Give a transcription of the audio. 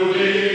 Deus.